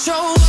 show